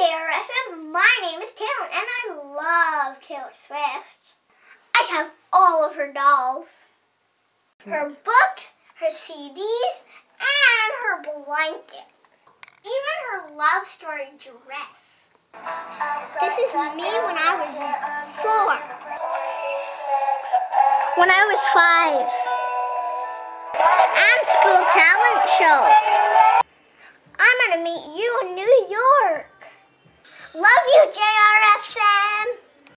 JRFM. My name is Taelyn and I love Taylor Swift. I have all of her dolls. Her books, her CDs, and her blanket. Even her love story dress. This is me when I was four. When I was five. And school talent show. I'm gonna meet you in New York. Love you, JRFM.